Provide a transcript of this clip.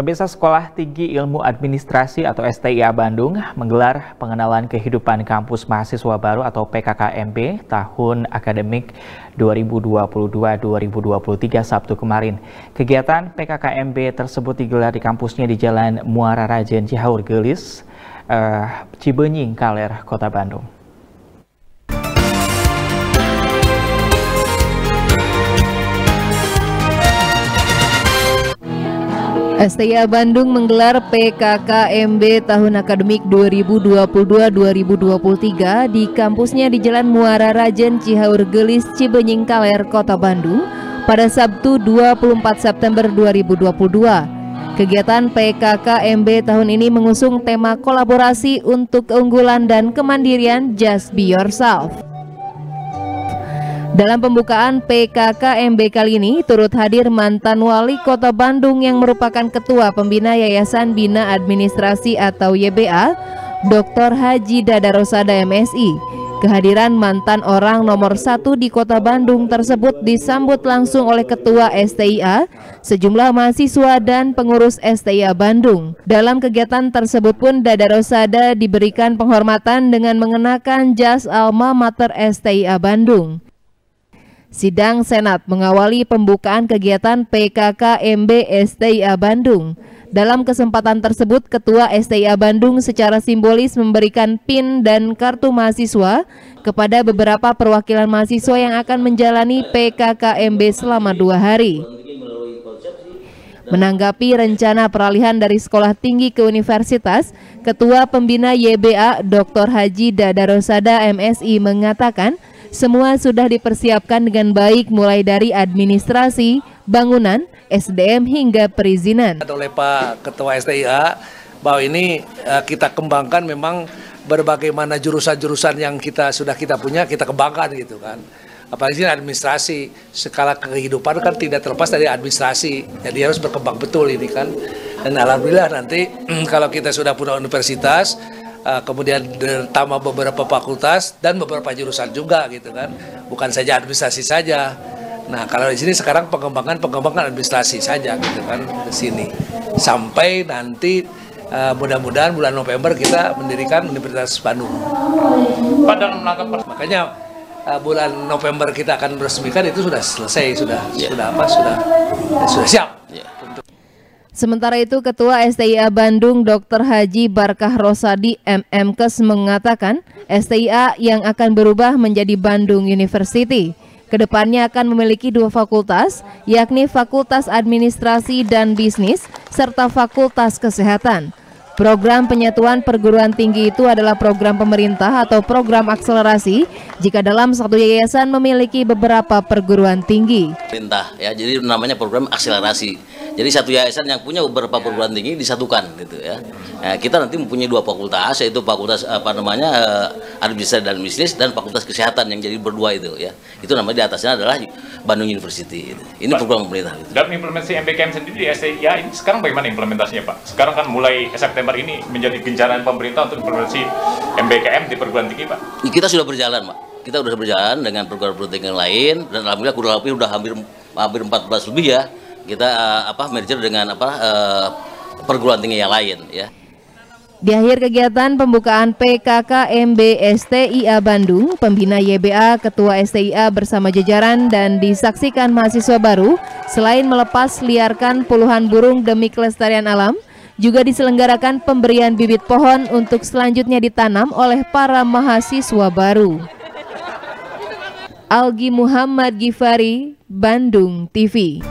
Pemirsa Sekolah Tinggi Ilmu Administrasi atau STIA Bandung menggelar pengenalan kehidupan kampus mahasiswa baru atau PKKMB tahun akademik 2022-2023 Sabtu kemarin. Kegiatan PKKMB tersebut digelar di kampusnya di Jalan Muara Rajen Cihaur Gelis, uh, Cibenying, Kaler, Kota Bandung. STIA Bandung menggelar PKKMB tahun akademik 2022-2023 di kampusnya di Jalan Muara Rajen Cihaur Gelis Cibenying Kaler Kota Bandung pada Sabtu 24 September 2022. Kegiatan PKKMB tahun ini mengusung tema kolaborasi untuk keunggulan dan kemandirian Just Be Yourself. Dalam pembukaan PKKMB kali ini turut hadir mantan wali kota Bandung yang merupakan ketua pembina Yayasan Bina Administrasi atau YBA, Dr. Haji Dadarosada MSI. Kehadiran mantan orang nomor satu di kota Bandung tersebut disambut langsung oleh ketua STIA, sejumlah mahasiswa dan pengurus STIA Bandung. Dalam kegiatan tersebut pun Dadarosada diberikan penghormatan dengan mengenakan jas alma mater STIA Bandung. Sidang Senat mengawali pembukaan kegiatan PKKMB STIA Bandung. Dalam kesempatan tersebut, Ketua STIA Bandung secara simbolis memberikan PIN dan kartu mahasiswa kepada beberapa perwakilan mahasiswa yang akan menjalani PKKMB selama dua hari. Menanggapi rencana peralihan dari sekolah tinggi ke universitas, Ketua Pembina YBA Dr. Haji Dadarosada MSI mengatakan, semua sudah dipersiapkan dengan baik mulai dari administrasi, bangunan, SDM hingga perizinan. Oleh Pak Ketua STIA bahwa ini uh, kita kembangkan memang berbagai mana jurusan-jurusan yang kita sudah kita punya kita kembangkan gitu kan. Apalagi administrasi skala kehidupan kan tidak terlepas dari administrasi, jadi harus berkembang betul ini kan. Dan alhamdulillah nanti kalau kita sudah punya universitas, uh, kemudian ditambah beberapa fakultas dan beberapa jurusan juga gitu kan bukan saja administrasi saja nah kalau di sini sekarang pengembangan pengembangan administrasi saja gitu kan di sini sampai nanti uh, mudah-mudahan bulan November kita mendirikan Universitas Bandung. Padahal menangkap makanya uh, bulan November kita akan resmikan itu sudah selesai sudah yeah. sudah apa sudah sudah siap. Sementara itu Ketua STIA Bandung Dr. Haji Barkah Rosadi MMKes mengatakan STIA yang akan berubah menjadi Bandung University. Ke depannya akan memiliki dua fakultas, yakni Fakultas Administrasi dan Bisnis serta Fakultas Kesehatan. Program penyatuan perguruan tinggi itu adalah program pemerintah atau program akselerasi jika dalam satu yayasan memiliki beberapa perguruan tinggi. Perintah ya, jadi namanya program akselerasi jadi satu yayasan yang punya beberapa perguruan tinggi disatukan gitu ya. Nah, kita nanti mempunyai dua fakultas yaitu fakultas apa namanya eh, administrasi dan bisnis dan fakultas kesehatan yang jadi berdua itu ya. Itu namanya di atasnya adalah Bandung University. Gitu. Ini Pak, program pemerintah. Gitu. Dalam implementasi MBKM sendiri di STIA ini sekarang bagaimana implementasinya Pak? Sekarang kan mulai September ini menjadi gencaran pemerintah untuk implementasi MBKM di perguruan tinggi Pak? Kita sudah berjalan Pak. Kita sudah berjalan dengan perguruan-perguruan tinggi yang lain dan alhamdulillah kurang lebih sudah hampir hampir 14 lebih ya kita uh, apa merger dengan apa uh, perguruan tinggi yang lain ya. Di akhir kegiatan pembukaan PKKMB STIA Bandung, pembina YBA, Ketua STIA bersama jajaran dan disaksikan mahasiswa baru, selain melepas liarkan puluhan burung demi kelestarian alam, juga diselenggarakan pemberian bibit pohon untuk selanjutnya ditanam oleh para mahasiswa baru. Algi Muhammad Gifari, Bandung TV.